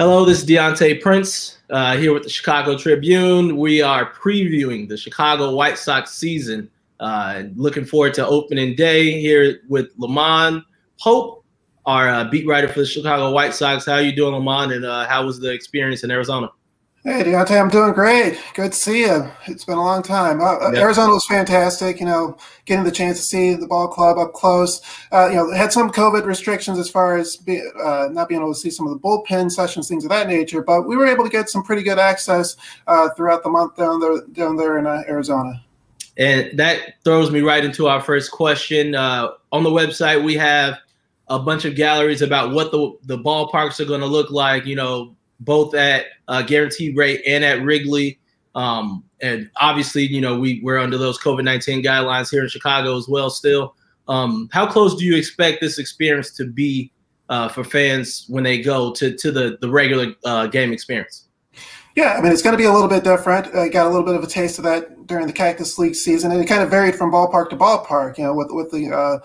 Hello, this is DeAntae Prince uh, here with the Chicago Tribune. We are previewing the Chicago White Sox season. Uh, looking forward to opening day here with LaMond Pope, our uh, beat writer for the Chicago White Sox. How are you doing, LaMond? And uh, how was the experience in Arizona? Hey, DeAntae, I'm doing great. Good to see you. It's been a long time. Uh, uh, yep. Arizona was fantastic. You know, getting the chance to see the ball club up close. Uh, you know, had some COVID restrictions as far as be, uh, not being able to see some of the bullpen sessions, things of that nature. But we were able to get some pretty good access uh, throughout the month down there, down there in uh, Arizona. And that throws me right into our first question. on the website, we have a bunch of galleries about what the the ballparks are going to look like. You know, both at uh, guaranteed rate and at Wrigley. Um, and obviously, you know, we, we're under those COVID 19 guidelines here in Chicago as well, still. Um, how close do you expect this experience to be uh, for fans when they go to, to the, the regular uh, game experience? Yeah, I mean, it's going to be a little bit different. I got a little bit of a taste of that during the Cactus League season, and it kind of varied from ballpark to ballpark. You know, with with the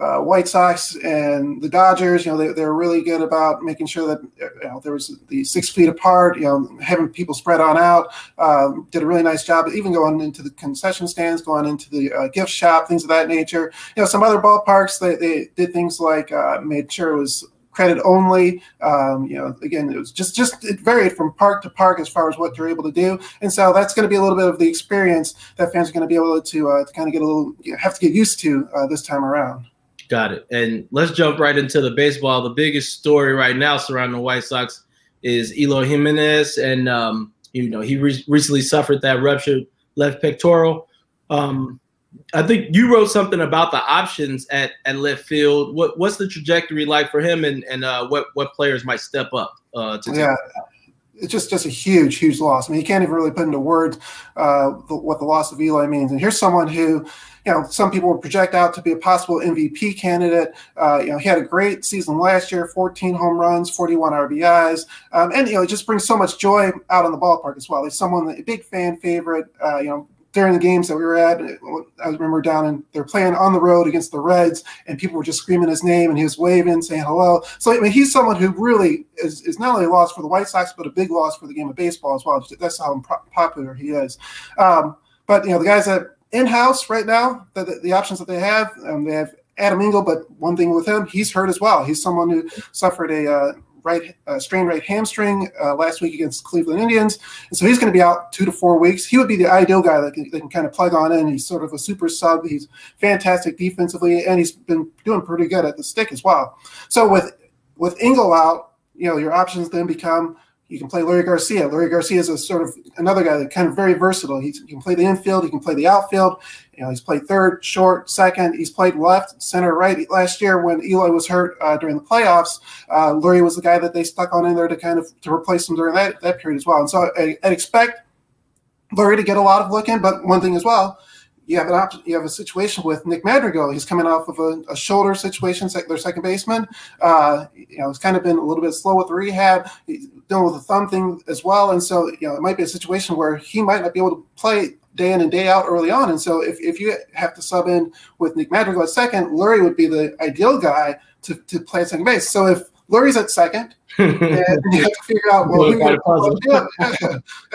uh, White Sox and the Dodgers, you know, they, they're really good about making sure that you know, there was the six feet apart, you know, having people spread on out. Um, did a really nice job, even going into the concession stands, going into the uh, gift shop, things of that nature. You know, some other ballparks, they, they did things like uh, made sure it was credit only. Um, you know, again, it was just just it varied from park to park as far as what they're able to do, and so that's going to be a little bit of the experience that fans are going to be able to, uh, to kind of get a little you know, have to get used to uh, this time around. Got it. And let's jump right into the baseball. The biggest story right now surrounding the White Sox is Eloy Jimenez, and um, you know he re- recently suffered that ruptured left pectoral. Um, I think you wrote something about the options at, at left field. What what's the trajectory like for him, and and uh, what what players might step up uh, to? Yeah, it's just just a huge huge loss. I mean, you can't even really put into words uh, the, what the loss of Eloy means. And here's someone who you know, some people would project out to be a possible MVP candidate. Uh, you know, he had a great season last year 14 home runs, 41 RBIs. Um, and, you know, it just brings so much joy out on the ballpark as well. He's someone, a big fan favorite, uh, you know, during the games that we were at, I remember down and they're playing on the road against the Reds, and people were just screaming his name, and he was waving, saying hello. So I mean, he's someone who really is, is not only a loss for the White Sox, but a big loss for the game of baseball as well. That's how popular he is. Um, but you know, the guys that in house right now, the, the, the, options that they have, um, they have Adam Engel, but one thing with him, he's hurt as well. He's someone who suffered a uh, right uh, strained right hamstring uh, last week against Cleveland Indians, and so he's going to be out two to four weeks. He would be the ideal guy that can, that can kind of plug on in. He's sort of a super sub. He's fantastic defensively, and he's been doing pretty good at the stick as well. So with with Engel out, you know your options then become you can play Leury Garcia. Leury Garcia is a sort of another guy that kind of very versatile. He, he, can play the infield, he can play the outfield. You know, he's played third, short, second. He's played left, center, right. Last year, when Eloy was hurt uh, during the playoffs, uh, Leury was the guy that they stuck on in there to kind of to replace him during that that period as well. And so I, I'd expect Leury to get a lot of look in. But one thing as well you have an option. You have a situation with Nick Madrigal. He's coming off of a, a shoulder situation, their second baseman. Uh, you know, he's kind of been a little bit slow with the rehab. He's dealing with a thumb thing as well, and so you know, it might be a situation where he might not be able to play day in and day out early on. And so, if, if you have to sub in with Nick Madrigal at second, Leury would be the ideal guy to, to play at second base. So if Leury's at second, and you have to figure out well who yeah.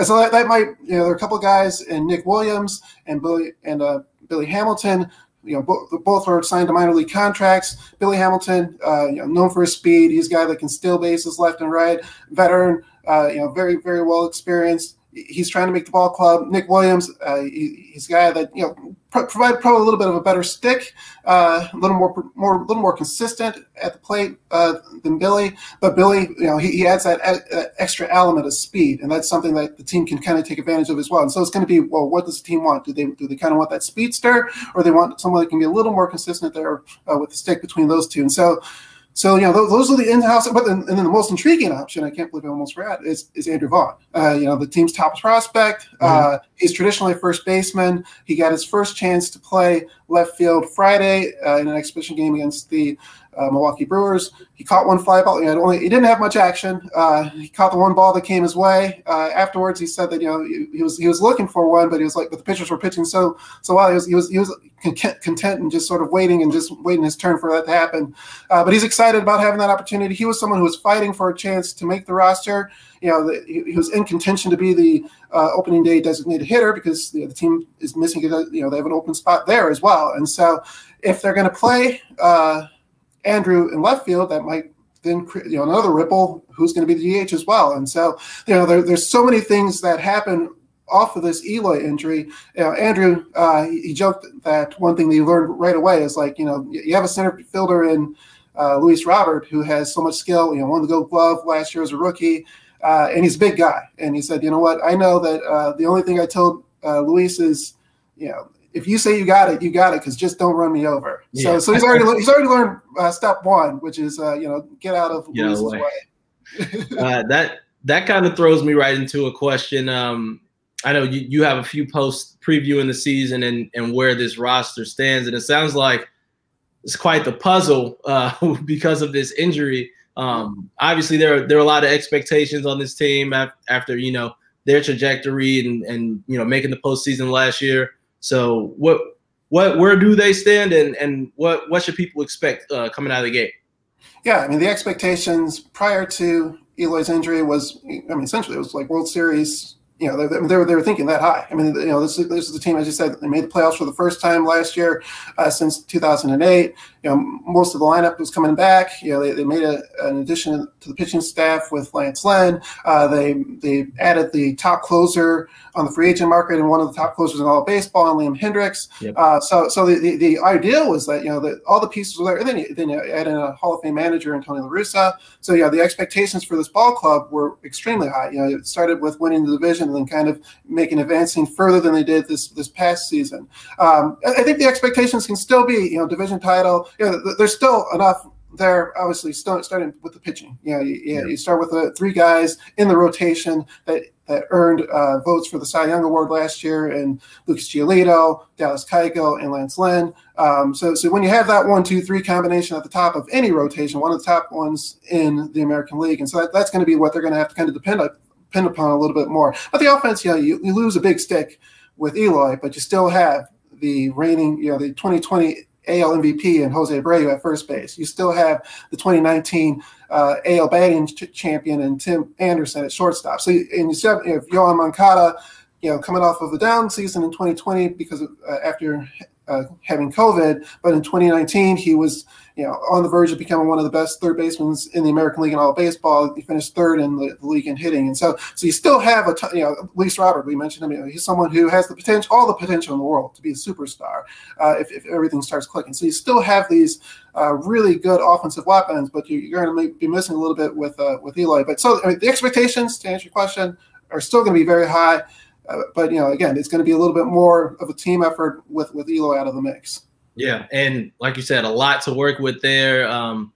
so that, that might you know there are a couple guys and Nick Williams and Billy and uh, Billy Hamilton you know, both, both are signed to minor league contracts. Billy Hamilton, uh, you know, known for his speed, he's a guy that can steal bases left and right. Veteran, uh, you know, very very well experienced he's trying to make the ball club. Nick Williams, uh, he, he's a guy that you know pro- probably a little bit of a better stick, uh, a little more more a little more consistent at the plate uh, than Billy. But Billy, you know, he, he adds that a- extra element of speed, and that's something that the team can kind of take advantage of as well. And so it's going to be well, what does the team want? Do they do they kind of want that speedster, or they want someone that can be a little more consistent there uh, with the stick between those two? And so so you know those, those are the in-house. But then, and then the most intriguing option, I can't believe I almost forgot, is is Andrew Vaughn. Uh, you know the team's top prospect. Mm-hmm. Uh, he's traditionally a first baseman. He got his first chance to play left field Friday uh, in an exhibition game against the uh, Milwaukee Brewers. He caught one fly ball. He, had only, he didn't have much action. Uh, he caught the one ball that came his way. Uh, afterwards, he said that you know he, he, was he was looking for one, but he was like, but the pitchers were pitching so so well. He was he was he was content and just sort of waiting and just waiting his turn for that to happen. Uh, but he's excited about having that opportunity. He was someone who was fighting for a chance to make the roster. You know, the, he, was in contention to be the uh, opening day designated hitter because you know, the team is missing. You know, they have an open spot there as well, and so if they're going to play uh, Andrew in left field, that might then you know another ripple. Who's going to be the DH as well? And so you know there, there's so many things that happen off of this Eloy injury. You know, Andrew uh, he joked that one thing that he learned right away is like you know you have a center fielder in uh, Luis Robert who has so much skill. You know, won the Gold Glove last year as a rookie, uh, and he's a big guy. And he said, you know what? I know that uh, the only thing I told uh, Luis is, you know, if you say you got it, you got it, because just don't run me over. Yeah. So, so he's already he's already learned uh, step one, which is uh, you know get out of get Luis's way. way. uh, that that kind of throws me right into a question. Um, I know you, you have a few posts previewing the season and and where this roster stands, and it sounds like it's quite the puzzle uh, because of this injury. Um, obviously, there are, there are a lot of expectations on this team after you know their trajectory and and you know making the postseason last year. So what what where do they stand and and what what should people expect uh, coming out of the gate? Yeah, I mean the expectations prior to Eloy's injury was I mean essentially it was like World Series you know, they, they, were, they were thinking that high. I mean, you know, this is, this is the team, as you said, they made the playoffs for the first time last year uh, since 2008. You know, most of the lineup was coming back. You know, they, they made a, an addition to the pitching staff with Lance Lynn. Uh, they they added the top closer on the free agent market and one of the top closers in all of baseball, and Liam Hendriks. Yep. Uh, so so the, the, the, idea was that, you know, that all the pieces were there. And then you, then you add in a Hall of Fame manager, Antonio La Russa. So, yeah, the expectations for this ball club were extremely high. You know, it started with winning the division and kind of making advancing further than they did this this past season. Um, I think the expectations can still be, you know, division title. You know, there's still enough there. Obviously, start, starting with the pitching. You know, you, yeah. you start with the three guys in the rotation that that earned uh, votes for the Cy Young Award last year, and Lucas Giolito, Dallas Keuchel, and Lance Lynn. Um, so, so when you have that one, two, three combination at the top of any rotation, one of the top ones in the American League, and so that, that's going to be what they're going to have to kind of depend on depend upon a little bit more. But the offense, you know, you, you lose a big stick with Eloy, but you still have the reigning, you know, the 2020 AL MVP and Jose Abreu at first base. You still have the 2019 uh, AL batting ch- champion and Tim Anderson at shortstop. So, and you still have Yoan Moncada, you know, coming off of a down season in 2020 because of, uh, after uh, having COVID, but in 2019 he was you know, on the verge of becoming one of the best third basemen in the American League in all of baseball. He finished third in the, the league in hitting, and so so you still have a you know, Luis Robert. We mentioned him. You know, he's someone who has the potential, all the potential in the world to be a superstar uh, if, if everything starts clicking. So you still have these uh, really good offensive weapons, but you, are going to be missing a little bit with uh, with Eloy. But so I mean, the expectations, to answer your question, are still going to be very high. Uh, but you know, again, it's going to be a little bit more of a team effort with with Eloy out of the mix. Yeah, and like you said, a lot to work with there. Um,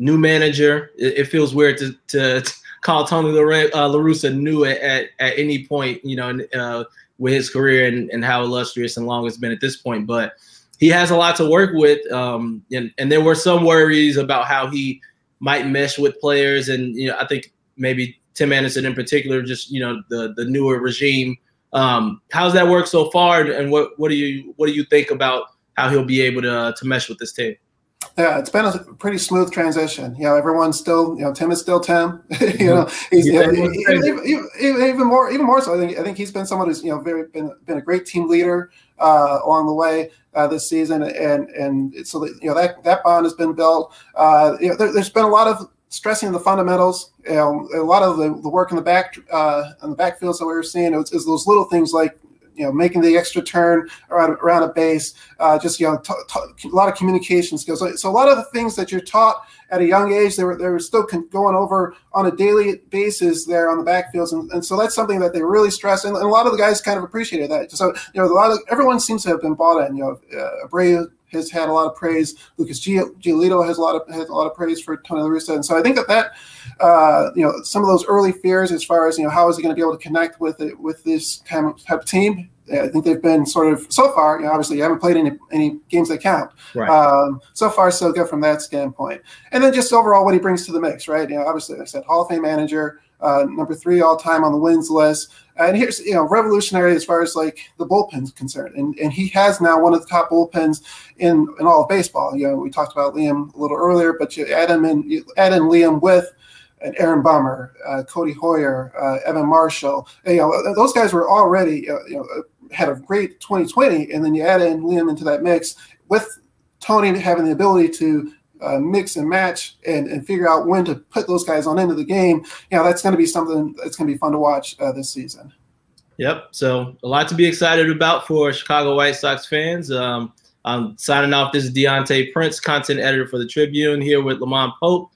new manager. It, it, feels weird to, to, to call Tony La, uh, La new at, at, at, any point, you know, uh, with his career and, and how illustrious and long it's been at this point. But he has a lot to work with. Um, and, and there were some worries about how he might mesh with players. And, you know, I think maybe Tim Anderson in particular, just, you know, the, the newer regime. Um, how's that work so far? And what, what do you, what do you think about how he'll be able to to mesh with this team. Yeah, it's been a pretty smooth transition. You know, everyone's still, you know, Tim is still Tim. you know, he's yeah, even, even, even, more, even more so. I think I think he's been someone who's you know very been been a great team leader uh, along the way uh, this season, and and so that, you know that that bond has been built. Uh, you know, there, has been a lot of stressing the fundamentals. You know, a lot of the, the work in the back uh, in the backfields that we were seeing is, is those little things like you know, making the extra turn around, around a base, uh, just, you know, a lot of communication skills. So, so, a lot of the things that you're taught at a young age, they were, they were still going over on a daily basis there on the backfields. And, and so that's something that they really stress. And, and, a lot of the guys kind of appreciated that. So, you know, a lot of, everyone seems to have been bought in, you know, uh, Abreu has had a lot of praise. Lucas Giolito has a lot of has a lot of praise for Tony La Russa, and so I think that that uh, you know some of those early fears as far as you know how is he going to be able to connect with it with this kind of type of team I think they've been sort of so far. You know, obviously, you haven't played any any games that count. Right. Um, so far, so good from that standpoint. And then just overall, what he brings to the mix, right? You know, obviously, like I said Hall of Fame manager, uh, number three all time on the wins list. And here's you know revolutionary as far as like the bullpen's concerned, and and he has now one of the top bullpens in in all of baseball. You know, we talked about Liam a little earlier, but you add him in, you add in Liam with and Aaron Bummer, uh, Codi Heuer, uh, Evan Marshall. You know, those guys were already, uh, you know, had a great 2020, and then you add in Liam into that mix with Tony having the ability to uh, mix and match and, and figure out when to put those guys on into the game. You know, that's going to be something that's going to be fun to watch uh, this season. Yep. So a lot to be excited about for Chicago White Sox fans. Um, I'm signing off. This is DeAntae Prince, content editor for the Tribune, here with LaMond Pope